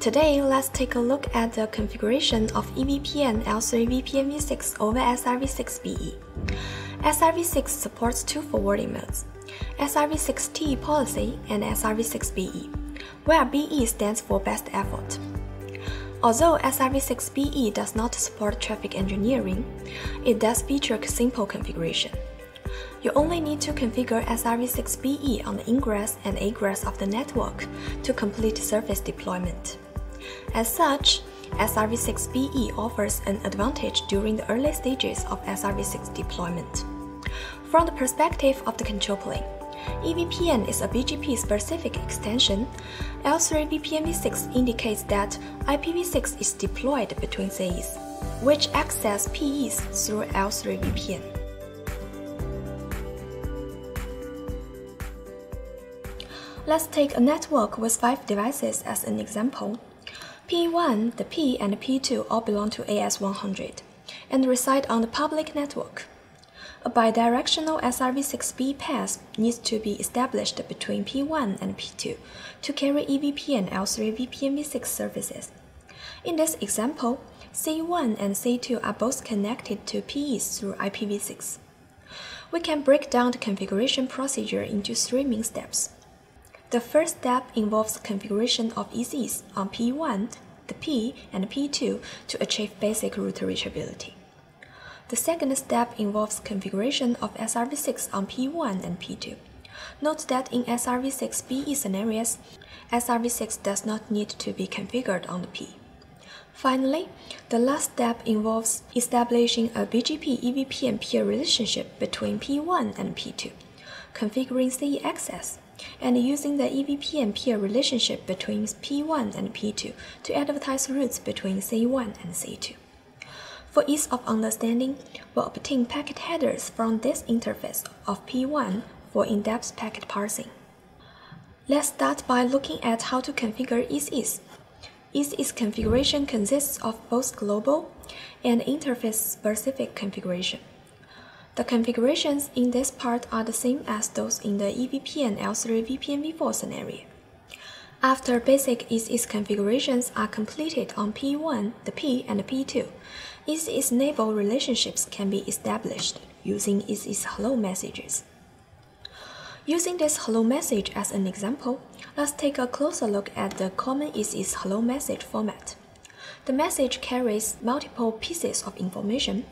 Today, let's take a look at the configuration of EVPN L3 VPNv6 over SRv6BE. SRv6 supports two forwarding modes, SRv6 TE Policy and SRv6BE, where BE stands for best effort. Although SRv6BE does not support traffic engineering, it does feature a simple configuration. You only need to configure SRv6BE on the ingress and egress of the network to complete service deployment. As such, SRv6BE offers an advantage during the early stages of SRv6 deployment. From the perspective of the control plane, EVPN is a BGP specific extension. L3 VPNv6 indicates that IPv6 is deployed between CEs, which access PEs through L3 Let's take a network with 5 devices as an example. P1, the P, and the P2 all belong to AS100 and reside on the public network. A bidirectional SRv6BE path needs to be established between P1 and P2 to carry EVPN L3 VPNv6 services. In this example, C1 and C2 are both connected to PEs through IPv6. We can break down the configuration procedure into three main steps. The first step involves configuration of IS-IS on P1, the P, and P2 to achieve basic route reachability. The second step involves configuration of SRv6 on P1 and P2. Note that in SRv6 BE scenarios, SRv6 does not need to be configured on the P. Finally, the last step involves establishing a BGP EVPN peer relationship between P1 and P2, configuring CE access, and using the EVPN peer relationship between P1 and P2 to advertise routes between C1 and C2. For ease of understanding, we'll obtain packet headers from this interface of P1 for in-depth packet parsing. Let's start by looking at how to configure IS-IS. IS-IS configuration consists of both global and interface-specific configuration. The configurations in this part are the same as those in the EVPN L3 VPN v4 scenario. After basic IS-IS configurations are completed on P1, the P, and the P2, IS-IS enable relationships can be established using IS-IS hello messages. Using this hello message as an example, let's take a closer look at the common IS-IS hello message format. The message carries multiple pieces of information,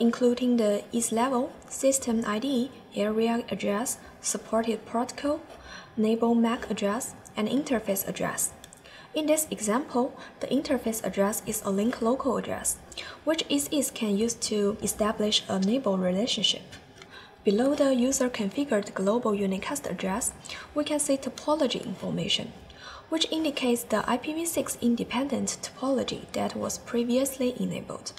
including the ECE level, system ID, area address, supported protocol, neighbor MAC address, and interface address. In this example, the interface address is a link local address, which IS-IS can use to establish a neighbor relationship. Below the user-configured global unicast address, we can see topology information which indicates the IPv6 independent topology that was previously enabled.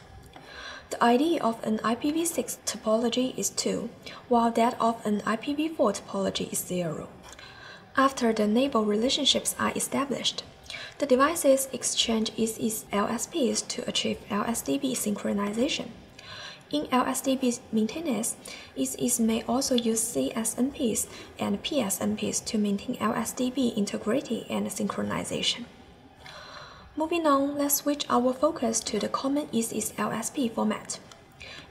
The ID of an IPv6 topology is 2, while that of an IPv4 topology is 0. After the neighbor relationships are established, the devices exchange its LSPs to achieve LSDB synchronization. In LSDB maintenance, IS-IS may also use CSNPs and PSNPs to maintain LSDB integrity and synchronization. Moving on, let's switch our focus to the common IS-IS LSP format.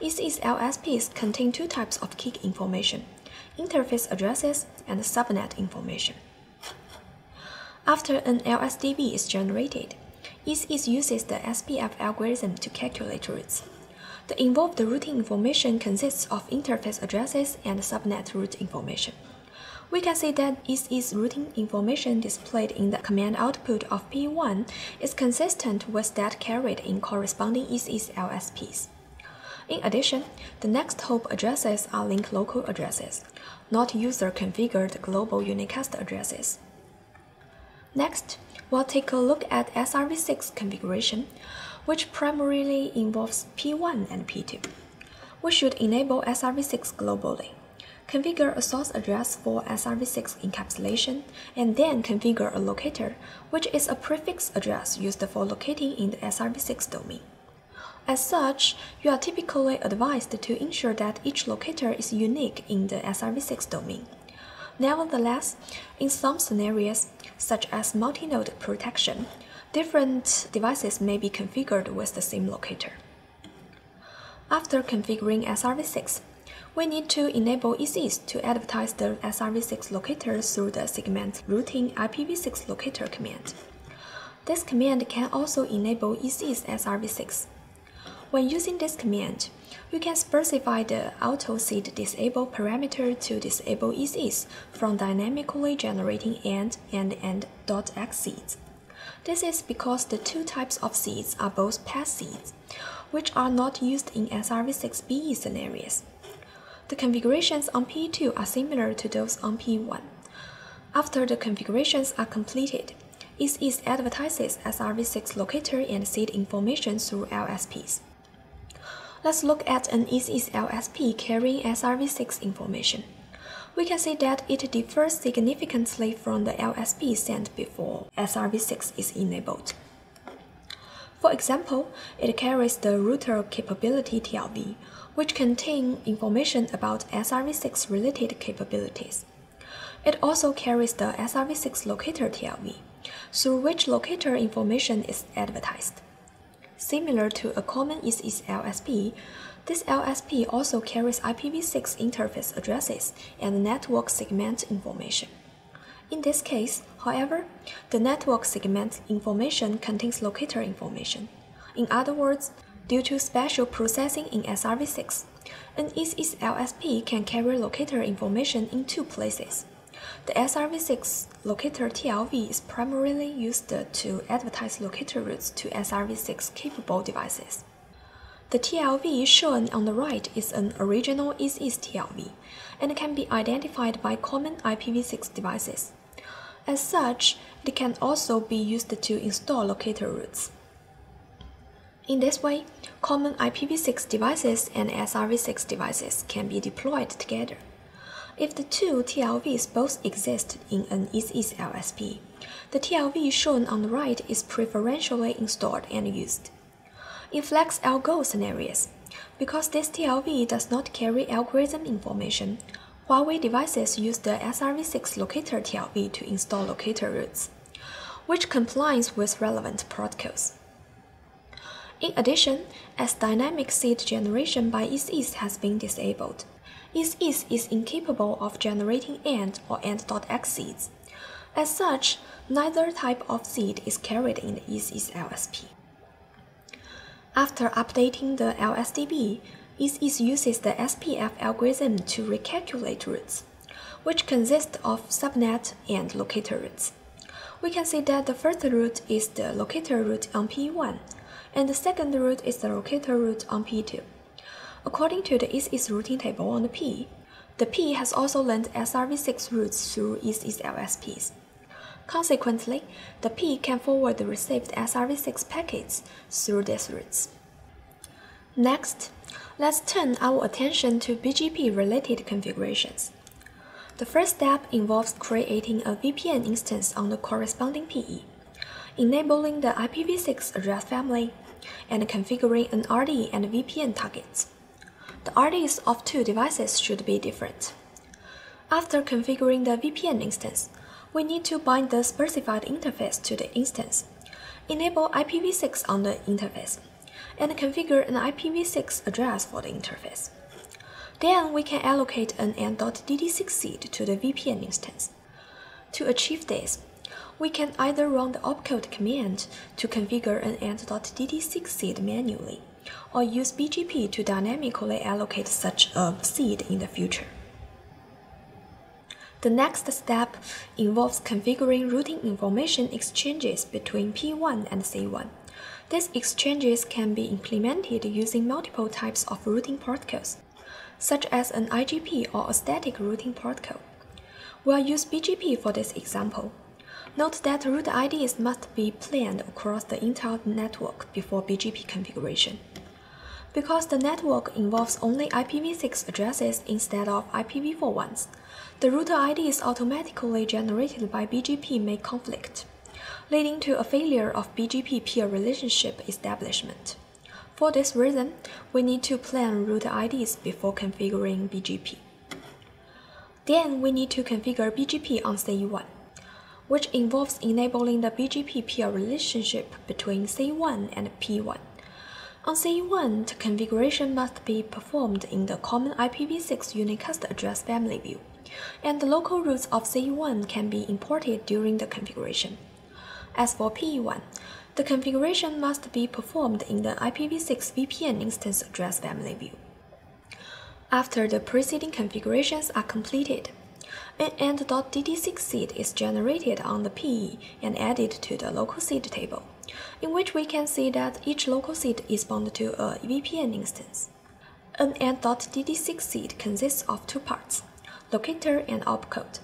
IS-IS LSPs contain two types of key information, interface addresses and subnet information. After an LSDB is generated, IS-IS uses the SPF algorithm to calculate routes. The involved routing information consists of interface addresses and subnet route information. We can see that IS-IS routing information displayed in the command output of P1 is consistent with that carried in corresponding IS-IS LSPs. In addition, the next hop addresses are link local addresses, not user-configured global unicast addresses. Next, we'll take a look at SRv6 configuration, which primarily involves P1 and P2. We should enable SRv6 globally, configure a source address for SRv6 encapsulation, and then configure a locator, which is a prefix address used for locating in the SRv6 domain. As such, you are typically advised to ensure that each locator is unique in the SRv6 domain. Nevertheless, in some scenarios, such as multi-node protection, different devices may be configured with the same locator. After configuring SRv6, we need to enable IS-IS to advertise the SRv6 locator through the segment routing IPv6 locator command. This command can also enable IS-IS SRv6. When using this command, you can specify the auto SID disable parameter to disable IS-IS from dynamically generating End and SIDs. This is because the two types of SIDs are both pass SIDs, which are not used in SRv6 BE scenarios. The configurations on P2 are similar to those on P1. After the configurations are completed, IS-IS advertises SRv6 locator and SID information through LSPs. Let's look at an IS-IS LSP carrying SRv6 information. We can see that it differs significantly from the LSP sent before SRv6 is enabled. For example, it carries the router capability TLV, which contain information about SRv6 related capabilities. It also carries the SRv6 locator TLV, through which locator information is advertised. Similar to a common IS-IS LSP, this LSP also carries IPv6 interface addresses and network segment information. In this case, however, the network segment information contains locator information. In other words, due to special processing in SRv6, an IS-IS LSP can carry locator information in two places. The SRv6 locator TLV is primarily used to advertise locator routes to SRv6 capable devices. The TLV shown on the right is an original IS-IS TLV and can be identified by common IPv6 devices. As such, it can also be used to install locator routes. In this way, common IPv6 devices and SRv6 devices can be deployed together. If the two TLVs both exist in an IS-IS LSP, the TLV shown on the right is preferentially installed and used. In flex algo scenarios, because this TLV does not carry algorithm information, Huawei devices use the SRv6 locator TLV to install locator routes, which complies with relevant protocols. In addition, as dynamic SID generation by IS-IS has been disabled, IS-IS is incapable of generating End or End.X SIDs. As such, neither type of SID is carried in the IS-IS LSP. After updating the LSDB, IS-IS uses the SPF algorithm to recalculate routes, which consist of subnet and locator routes. We can see that the first route is the locator route on P1, and the second route is the locator route on P2. According to the IS-IS routing table on the P, the P has also learned SRv6 routes through IS-IS LSPs. Consequently, the P can forward the received SRv6 packets through these routes. Next, let's turn our attention to BGP-related configurations. The first step involves creating a VPN instance on the corresponding PE, enabling the IPv6 address family, and configuring an RD and VPN targets. The RDs of two devices should be different. After configuring the VPN instance, we need to bind the specified interface to the instance, enable IPv6 on the interface, and configure an IPv6 address for the interface. Then we can allocate an End.DT6 SID to the VPN instance. To achieve this, we can either run the opcode command to configure an End.DT6 SID manually, or use BGP to dynamically allocate such a SID in the future. The next step involves configuring routing information exchanges between P1 and C1. These exchanges can be implemented using multiple types of routing protocols, such as an IGP or a static routing protocol. We'll use BGP for this example. Note that route IDs must be planned across the entire network before BGP configuration. Because the network involves only IPv6 addresses instead of IPv4 ones, the router ID is automatically generated by BGP may conflict leading to a failure of BGP peer relationship establishment. For this reason, we need to plan route IDs before configuring BGP. Then we need to configure BGP on CE1, which involves enabling the BGP peer relationship between CE1 and P1. On CE1, the configuration must be performed in the common IPv6 unicast address family view, and the local routes of CE1 can be imported during the configuration. As for PE1, the configuration must be performed in the IPv6 VPN instance address family view. After the preceding configurations are completed, an End.DT6 SID is generated on the PE and added to the local SID table, in which we can see that each local SID is bound to a VPN instance. An End.DT6 SID consists of two parts, locator and opcode.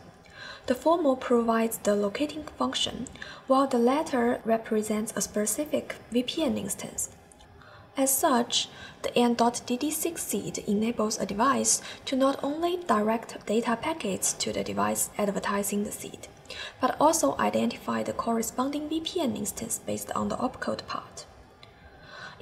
The former provides the locating function, while the latter represents a specific VPN instance. As such, the End.DT6 SID enables a device to not only direct data packets to the device advertising the SID, but also identify the corresponding VPN instance based on the opcode part.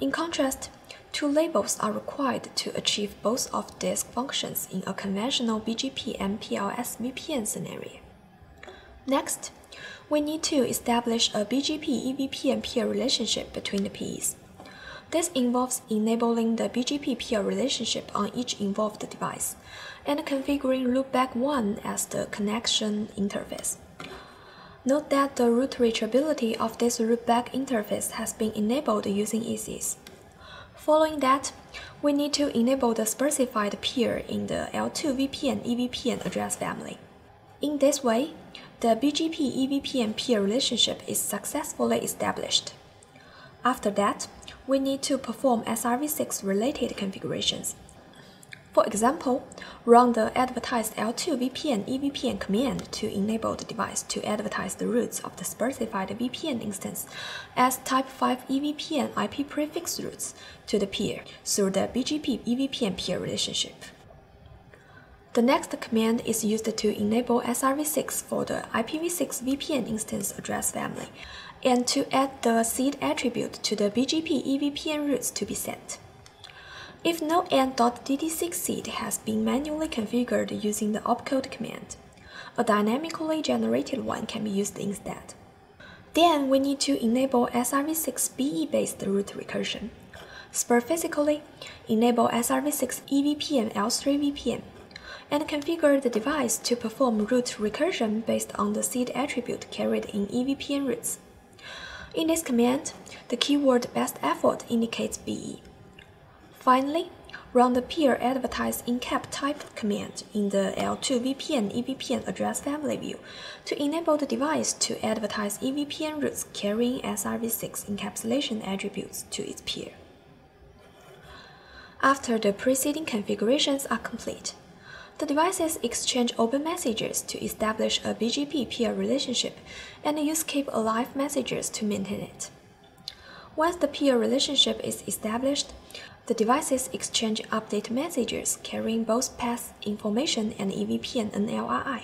In contrast, two labels are required to achieve both of these functions in a conventional BGP MPLS VPN scenario. Next, we need to establish a BGP EVPN peer relationship between the PEs. This involves enabling the BGP peer relationship on each involved device and configuring loopback 1 as the connection interface. Note that the root reachability of this loopback interface has been enabled using IS-IS. Following that, we need to enable the specified peer in the L2 VPN EVPN address family. In this way, the BGP EVPN peer relationship is successfully established. After that, we need to perform SRv6 related configurations. For example, run the advertised L2 VPN EVPN command to enable the device to advertise the routes of the specified VPN instance as Type 5 EVPN IP prefix routes to the peer through the BGP EVPN peer relationship. The next command is used to enable SRv6 for the IPv6 VPN instance address family and to add the SID attribute to the BGP EVPN routes to be set. If no End.DT6 SID has been manually configured using the opcode command, a dynamically generated one can be used instead. Then we need to enable SRv6 BE-based route recursion. Specifically, enable SRv6 EVPN L3 VPN and configure the device to perform route recursion based on the SID attribute carried in EVPN routes. In this command, the keyword best effort indicates BE. Finally, run the peer advertise encap-type command in the L2 VPN EVPN address family view to enable the device to advertise EVPN routes carrying SRv6 encapsulation attributes to its peer. After the preceding configurations are complete, the devices exchange open messages to establish a BGP peer relationship and use keep alive messages to maintain it. Once the peer relationship is established, the devices exchange update messages carrying both path information and EVPN NLRI.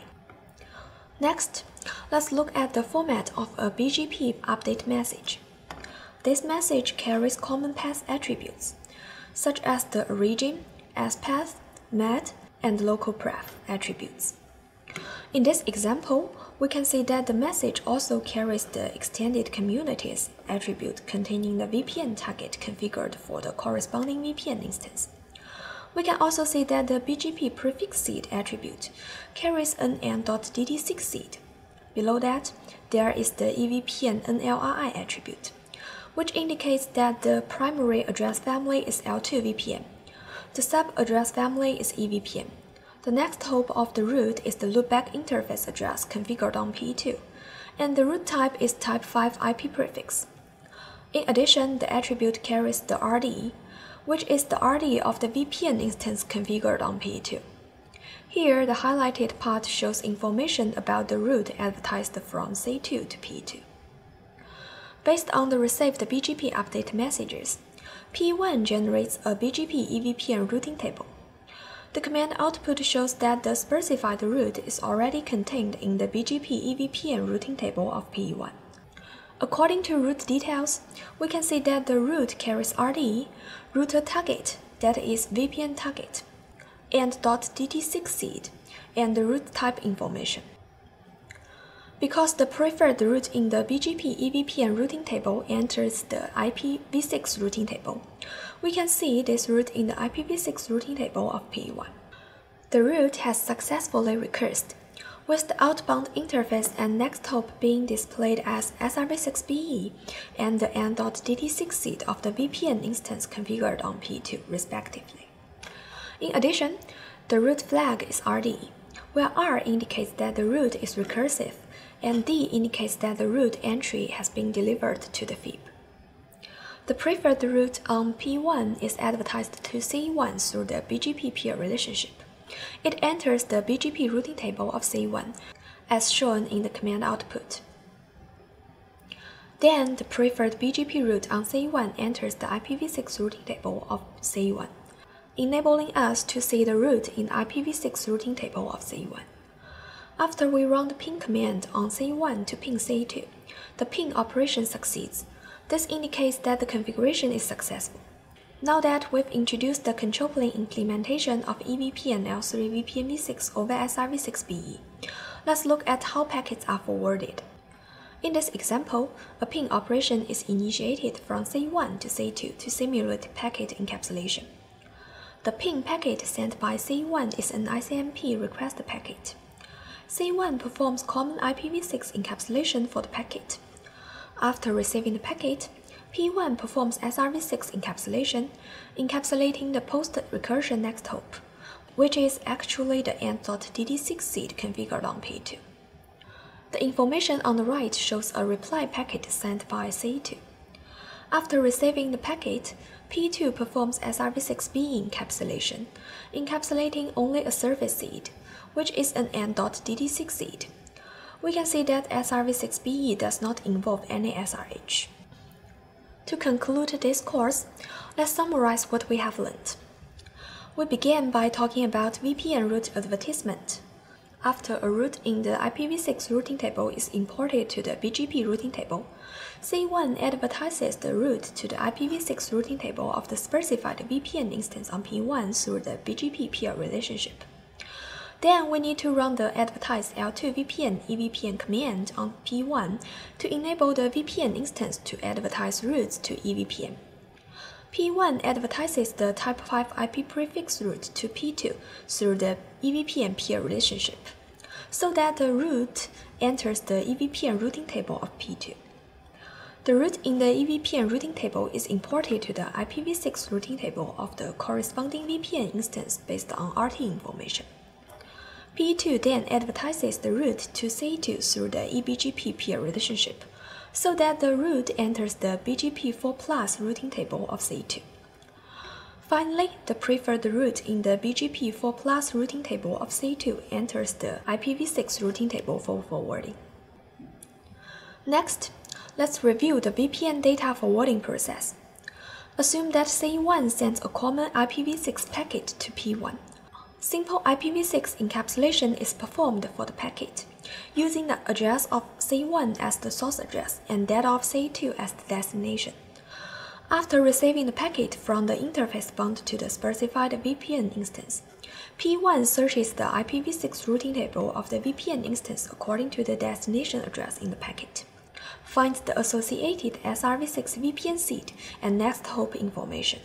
Next, let's look at the format of a BGP update message. This message carries common path attributes, such as the origin, AS_Path, MED, and local path attributes. In this example, we can see that the message also carries the extended communities attribute containing the VPN target configured for the corresponding VPN instance. We can also see that the BGP prefix SID attribute carries an End.DT6 SID. Below that, there is the EVPN NLRI attribute, which indicates that the primary address family is L2 VPN the sub-address family is EVPN. The next hop of the route is the loopback interface address configured on PE2, and the route type is type 5 IP prefix. In addition, the attribute carries the RD, which is the RD of the VPN instance configured on PE2. Here, the highlighted part shows information about the route advertised from C2 to PE2. Based on the received BGP update messages, P1 generates a BGP EVPN routing table. The command output shows that the specified route is already contained in the BGP EVPN routing table of PE1. According to route details, we can see that the route carries RD, router target, that is VPN target, and .dt6 SID, and the root type information. Because the preferred route in the BGP EVPN routing table enters the IPv6 routing table, we can see this route in the IPv6 routing table of P1. The route has successfully recursed, with the outbound interface and next hop being displayed as SRv6BE and the End.DT6 SID of the VPN instance configured on P2 respectively. In addition, the route flag is RD, where R indicates that the route is recursive and D indicates that the route entry has been delivered to the FIB. The preferred route on P1 is advertised to C1 through the BGP peer relationship. It enters the BGP routing table of C1, as shown in the command output. Then the preferred BGP route on C1 enters the IPv6 routing table of C1, enabling us to see the route in IPv6 routing table of C1. After we run the ping command on C1 to ping C2, the ping operation succeeds. This indicates that the configuration is successful. Now that we've introduced the control plane implementation of EVPN L3 VPNv6 over SRv6BE, let's look at how packets are forwarded. In this example, a ping operation is initiated from C1 to C2 to simulate packet encapsulation. The ping packet sent by C1 is an ICMP request packet. C1 performs common IPv6 encapsulation for the packet. After receiving the packet, P1 performs SRv6 encapsulation, encapsulating the post-recursion next hop, which is actually the End.DT6 SID configured on P2. The information on the right shows a reply packet sent by C2. After receiving the packet, P2 performs SRv6BE encapsulation, encapsulating only a service SID, which is an End.DT6 SID. We can see that SRv6BE does not involve any SRH. To conclude this course, let's summarize what we have learned. We began by talking about VPN route advertisement. After a route in the IPv6 routing table is imported to the BGP routing table, C1 advertises the route to the IPv6 routing table of the specified VPN instance on P1 through the BGP peer relationship. Then we need to run the advertise L2 VPN EVPN command on P1 to enable the VPN instance to advertise routes to EVPN. P1 advertises the Type 5 IP prefix route to P2 through the EVPN peer relationship, so that the route enters the EVPN routing table of P2. The route in the EVPN routing table is imported to the IPv6 routing table of the corresponding VPN instance based on RT information. P2 then advertises the route to C2 through the eBGP peer relationship, so that the route enters the BGP4 plus routing table of C2. Finally, the preferred route in the BGP4 plus routing table of C2 enters the IPv6 routing table for forwarding. Next, let's review the VPN data forwarding process. Assume that C1 sends a common IPv6 packet to P1 Simple IPv6 encapsulation is performed for the packet, using the address of C1 as the source address and that of C2 as the destination. After receiving the packet from the interface bound to the specified VPN instance, P1 searches the IPv6 routing table of the VPN instance according to the destination address in the packet, finds the associated SRv6 VPN SID and next hop information,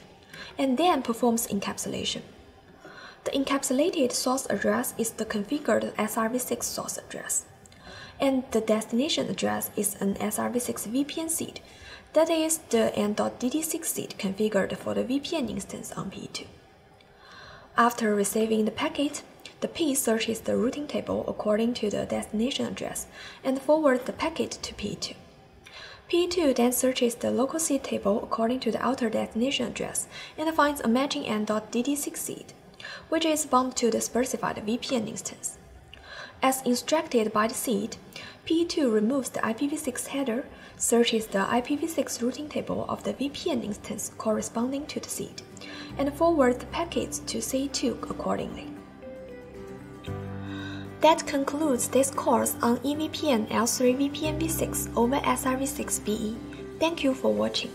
and then performs encapsulation. The encapsulated source address is the configured SRv6 source address, and the destination address is an SRv6 VPN SID, that is the End.DT6 SID configured for the VPN instance on P2. After receiving the packet, the P searches the routing table according to the destination address and forwards the packet to P2. P2 then searches the local SID table according to the outer destination address and finds a matching End.DT6 SID which is bound to the specified VPN instance. As instructed by the SID, P2 removes the IPv6 header, searches the IPv6 routing table of the VPN instance corresponding to the SID, and forwards the packets to C2 accordingly. That concludes this course on EVPN L3 VPNv6 over SRv6BE. Thank you for watching.